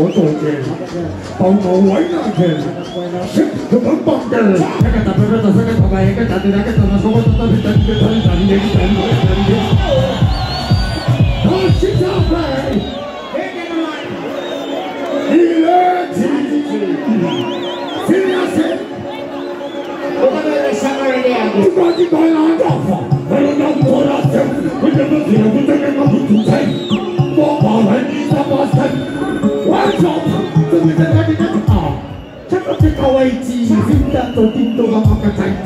我多的，帮我玩两天，谁他妈帮的？那个大白大帅哥，他妈一个大嘴，那个他妈说我他妈是真的真真的真的真的。恭喜小飞，一乐之子，今年是，我他妈的上二年了。不管你干啥，我他妈都不拉倒，我他妈绝不他妈不听他妈不听他。と人が赤ちゃい。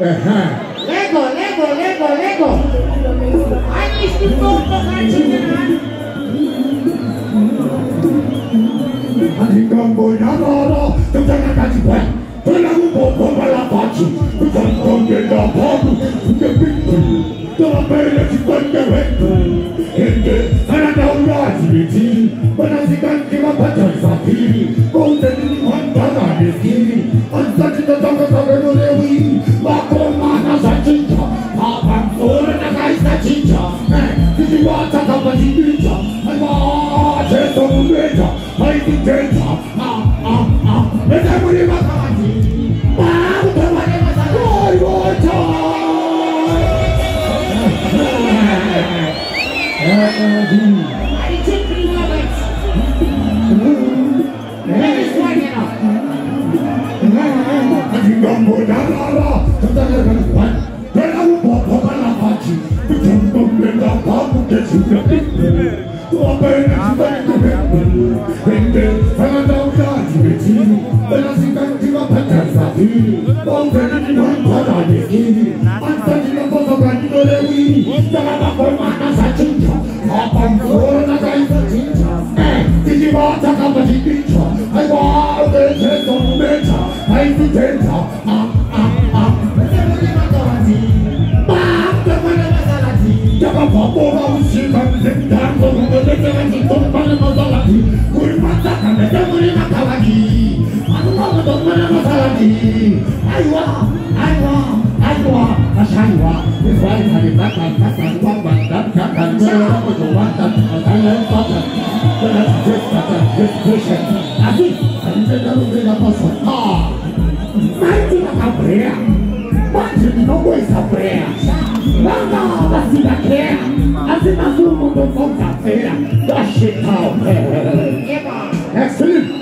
Uh-huh. Lego, Lego, Lego, Lego. Eigentlich die Fruchtbereitschaft. Pelamu bobo bala pachi, bukan konde da pabu, bukan pintu, dalam bela si konde wentu. Kende, ana tau ya asibiti, menasikan kima pacar safiri, kau tadi ni mandana deskiri, ansa kita tangga tangga dole water. wọn fẹrẹ のどんなのさらに愛は愛は愛はなは愛はでわはさはばはんはかはわはばはだはかはんはらはこはわはだはかはんはんはかはだはずはかはんはっはしはあはんはなはではぱはかは日はかはれは毎はのはいはぶはやはんは私はけは汗はすはどはかはやはしはたはめは Excellent!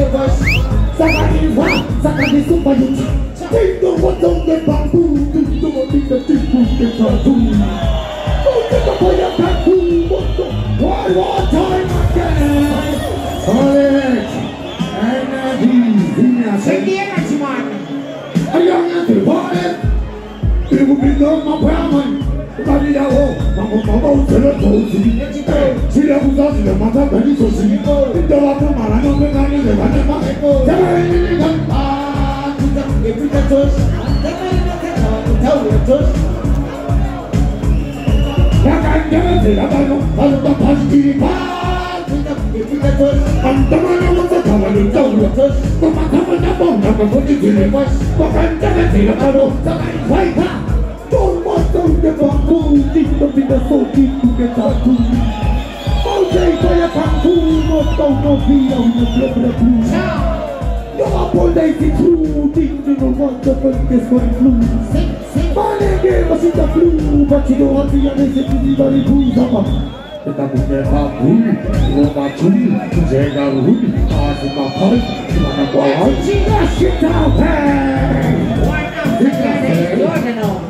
neighbors. Sakaki wa, sakaki supadu. Take the what's on the bamboo. Take the what's in the que the bamboo. Don't take the boy a bamboo. One more time again. All right. Energy. Vinha. Take the energy, man. I am not the body. People be. kani yawo àwọn bàbá òtẹ́lẹ̀ tó o ti sílẹ̀ kúta sílẹ̀ mọ́tà pẹ̀lú tòsí ìjọba tó màrà ní ọgbẹ́ ká ní ilẹ̀ bá dé má tẹ́lẹ̀ ní ní ká. Yàtà ń jẹ́ ẹ̀sẹ̀ yàtà yọ, alùpàá pàṣípìrì pàá. Kau kan jangan tidak malu, sampai baik tak? Want de bambu, tinto pinda soki kuke taku. Jai kaya pangku, mau tau no via una plebra blu. No apolai si true, tinto no manda perché sono blu. Sing, sing. Manege masita blu, baci do hati yang ese pidi dari blu sama. Kita punya bambu, lo macun, jaga ruhuni, aku makan, mana kau cinta kita pay. Why not?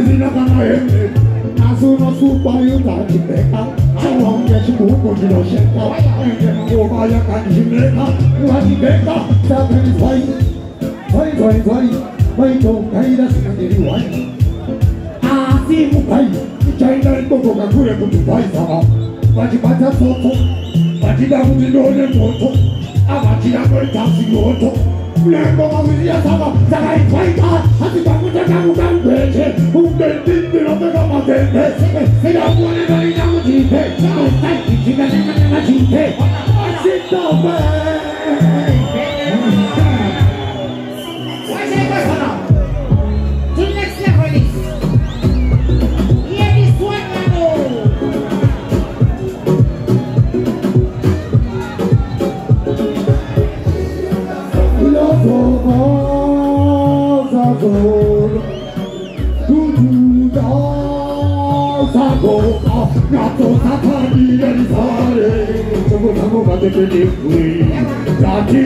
Nzinakamayembe Azuno supa yuta chimeka Awa unge chimuko jino sheka Unge mkoma yaka chimeka Uwa chimeka Satani zwai Zwai zwai zwai Zwai to kaida sinandiri wai Asi mukai Chaina ndoko kakure kutubai sama Vajibata soto Vajida kuzindone moto Avajida kwa itasi moto chibuko jino sheka. Enge na ngoma ya kanjimeka, uhaji beka, sakani swai. Swai, swai, swai, swai to kaida sinandiri wai. Asi mukai, chaina ndoko kakure kutupai sama. Wajipata soto, Batida mutindone moto Abatida kwetasi yoto Mlengo mawilia sama Saka itwaita Hatiba mutaka mukangwete Ungentindira mega matende mwone gani na Saka ichika nema nema chite Asita me Watch Jeruzalem Czemu tam obaty byli chuj Taki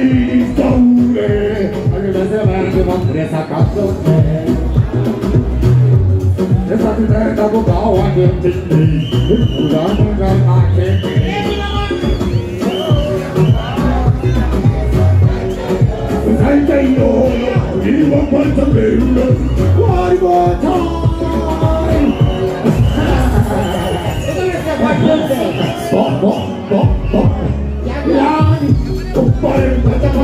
stoły Ale rezerwę mam presa kapsotę Presa tyterka bo bała nie tyśni Uda muda macie Zajtaj no, nie mam palca pełna Łajba tam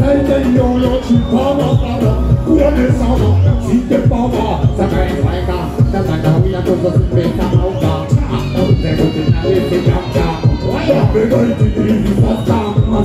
salte yoyo, chipawa tawa, fura de sama, sinte pawa,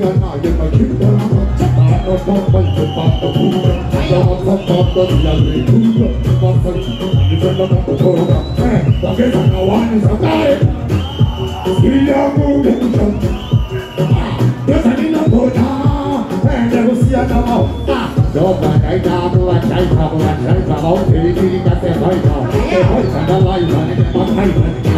nhân nào nhưng mà chịu đó ta nó có bay thật bạc ở khu đó ta nó có tân là người khu đó ta thân thì chân nó có thơ đó ta cái thằng nào ăn sao tay khi đã ngu đến chân ta sẽ đi nó thôi ta để có xia ta mau đó là cái ta tôi là cái thằng là cái thằng ông thì đi cái xe bay thằng cái bay thằng đã lai thằng cái bắt hay thằng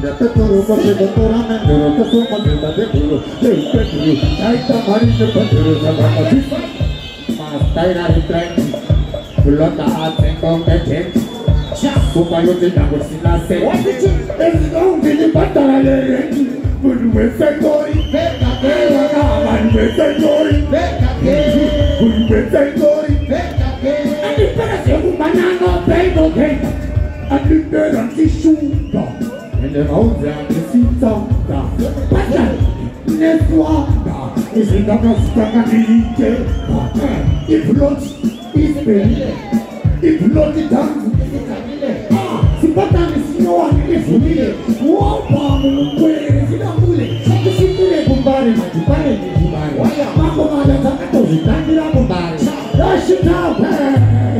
Manduru, Manduru, Manduru, Manduru, Manduru, Saita Marina Manduru, Sabama Sipa, Mastaira Hitrain, Kulota Atengong Kecek, Supayuti Nagur Sinase, Wadici, Esikong Dini Patara Lereng, Budu Wesengoi, Bekakewa Kaman Wesengoi, Bekakewa, Budu Wesengoi, Bekakewa, Adi Pera Sehu Manano Bengokeng, Adi Pera Sisungka, Bekakewa, ndinhauza nesitsauda pata neswada izindakazitanga ndiite iplot isibele iplot idanzi sipatani sinowani ivumile wobamukwere sinambule. Isipile kumbare madibare nezibare makomala dzakatozvitangira kumbare ashitapee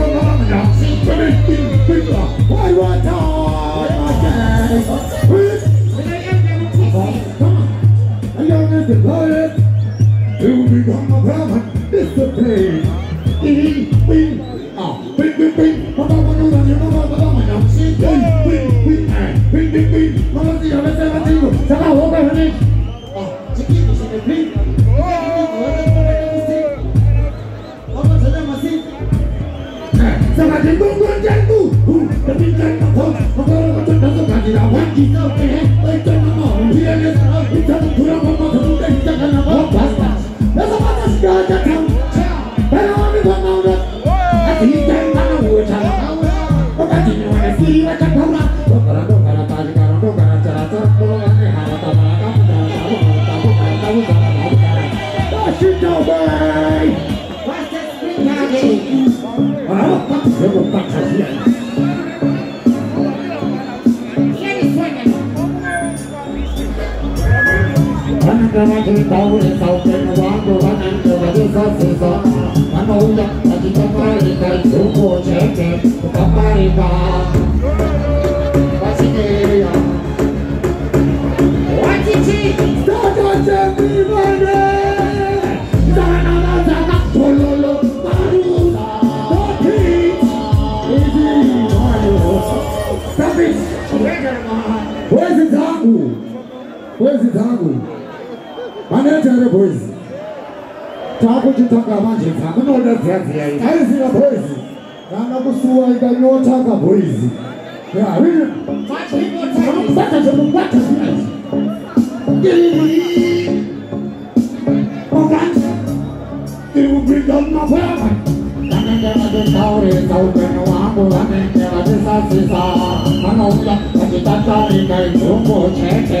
cơ mà chúng tôi lên sau trên quá cô bán ăn cơ mà đi có sự có bán là chỉ có cái đi cây số cô trẻ trẻ có cái đi vào What's it? dzangu vanoita here boys. Takuchitanga manje dzamunoda dziya dziya taiziva boys. Kana kusuwa ikanyotaka boys. Zvinokukwata zvinokukwata iri kubringa mumakweva vanenge vatitaurisa upenyu hwangu vanenge vatisasisa vanouya vachitatarika ijombo chete.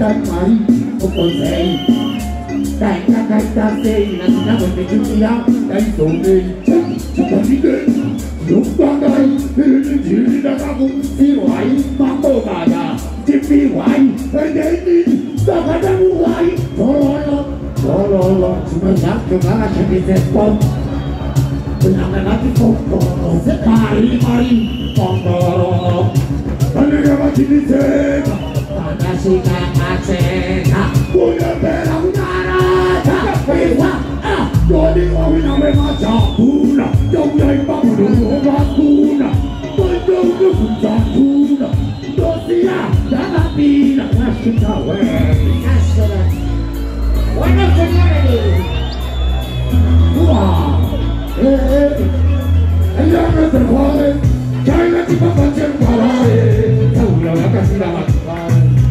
Na dai, sonde. Chupamide, lupangai, ni jiri da kabu, siwai, mambo gaya, tipi wai, endeni, sakada wai, tololo, tololo, cuma satu kala jadi sepon. Benang lagi foto, mari mari, pondoro. Ane mati di chica macheta Una pera, una rata Igual, ah Yo digo una me macha una Yo voy a una nueva cuna Cuando uno escucha una Dos días, la latina La chica buena Bueno, señores Wow Eh, eh Ella no se jode Que hay la tipa para hacer parare Seguro la a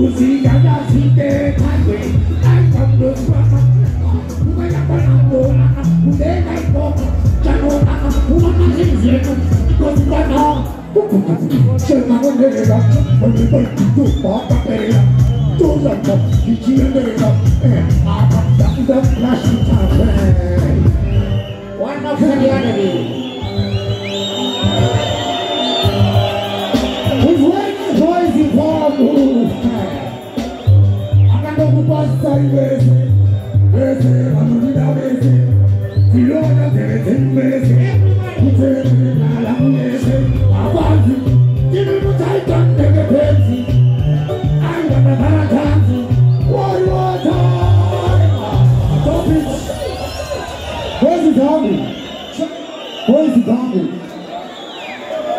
tu sĩ giáo gia si kê thái anh không được qua mặt cũng phải là con ăn đồ ăn ăn cũng để ngay con cha đồ ăn ăn cũng ăn ăn gì gì con con ho chơi mà con để đó con đi bên tu bỏ cà phê đó tu dần đó thì chỉ để đó à con đắng đắng là sự thật One of the other abasari bese bese bamurira bese tilona teretse mbese kutere nala mwese abazi ilinu taitondeke penzi angana baratanzi Boys Dango, Boys Dango,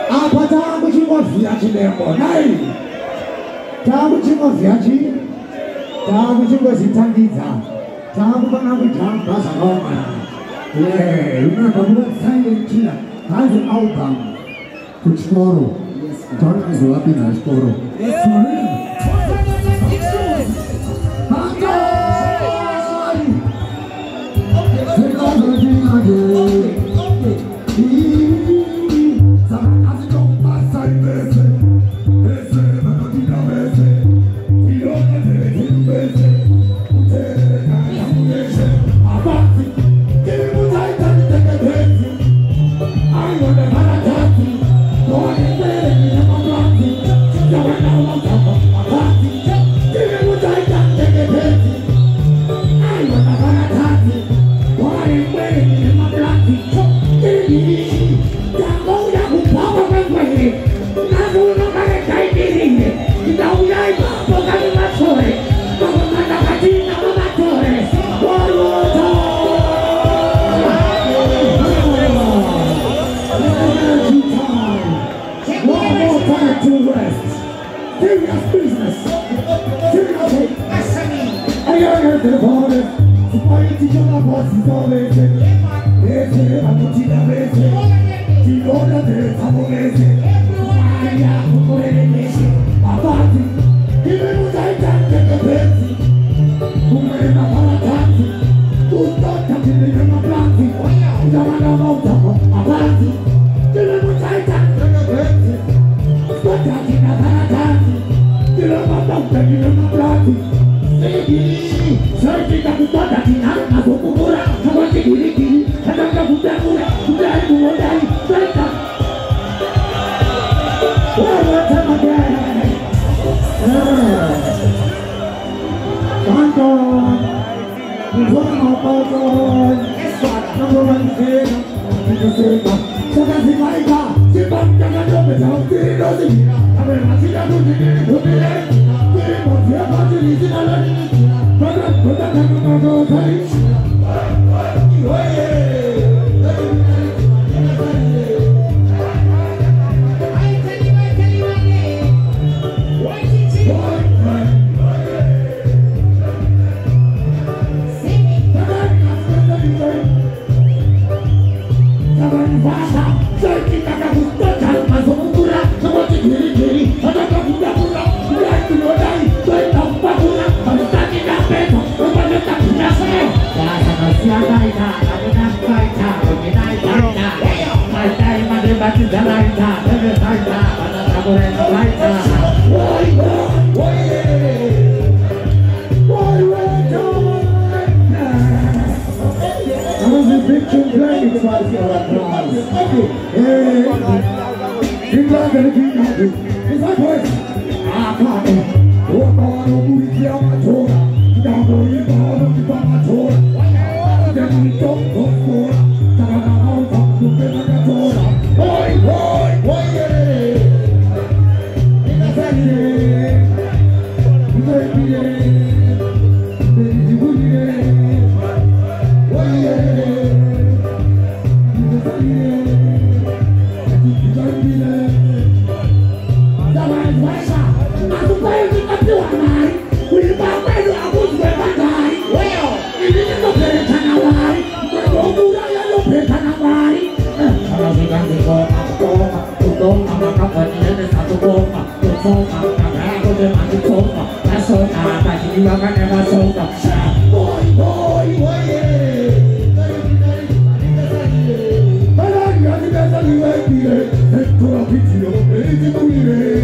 apa tangu chingwa vya chilembo, nai, tangu chingwa vya chilembo takuchingozvitambidza takufana kujamba zvakaungana inobva kuvasayenchira hanzi album. Kuchikoro. Taona kuzovapinza chikoro Thank you. telefone Sipaye tijona bosi zobese Ese, anotida bese Tijona te tabonese Hey! For applause. Hey, you love it, you know it. It's like what? I it. Walk on over with you on my tour. Down go you go on over my tour. Then we don't go for. Tara 今が出ましょうかボイボイボイエー誰に誰にマネがさにえまだにマネがさにえピレヘッドはピチよエイジも見れ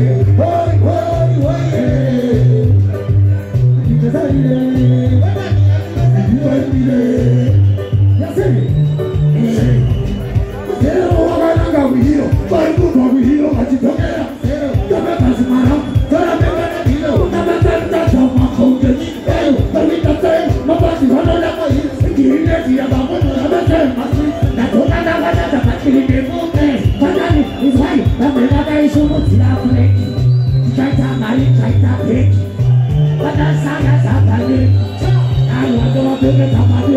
เพลใช้ท่าไหนใช้ท่าเพลงวัฒนาสตร์ามพันธุ์าหัวตัวเพื่อทำมาด้วย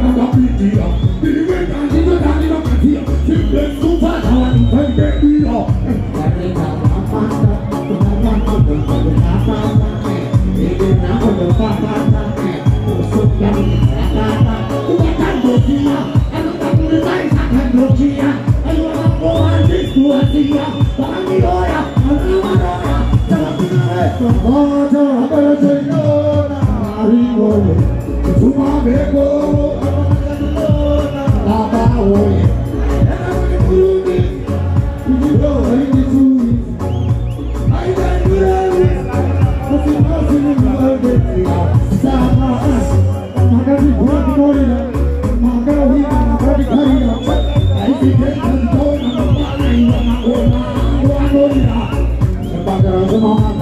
Don't be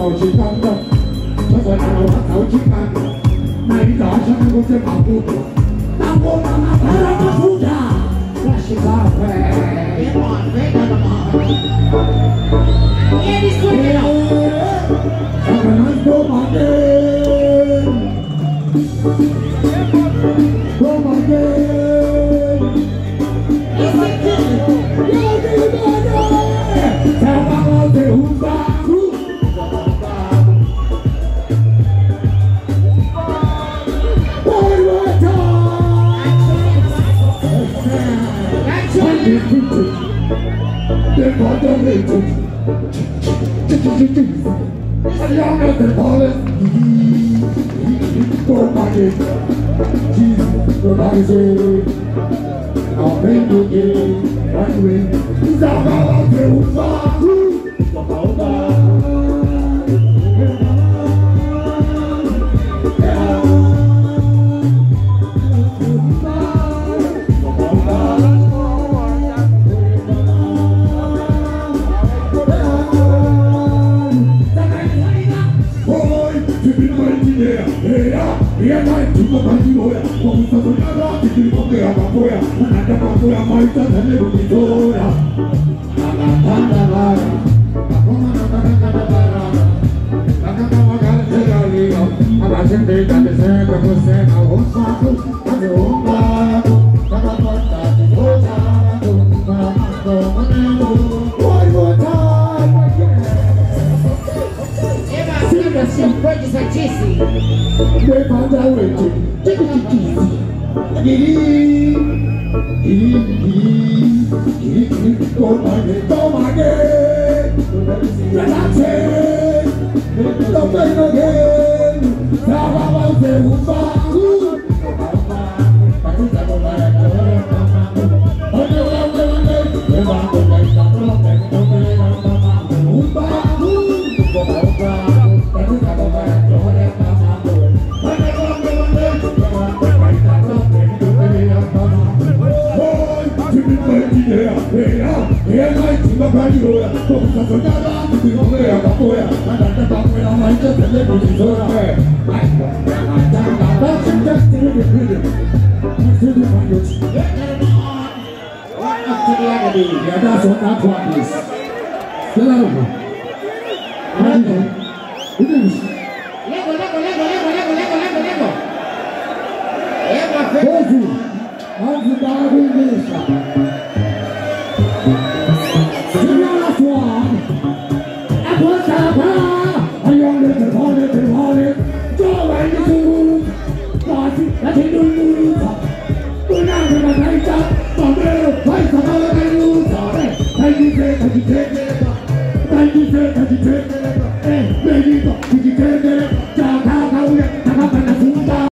頭全身骨，出水大路黑手指間，你打出香港隻麻姑婆，但我媽媽睇下個姑咋，那是咖啡，你話咩㗎嘛？耶！你衰嘅，我咪諗多晚嘅。Puerto Rico. Allá me preparen. Por pague. Por pague se. Aprendo que. Vai doer. Desabar a triunfar. Realize to you I'm not sure that I won't to, I won't to. Because your brothers are cheesy. They found out waiting. Take it easy. Giri, giri, giri, giri, giri, tomage, tomage. Relaxe, não play no game. Now I'm out there, value Cosa Yeah, that's what that one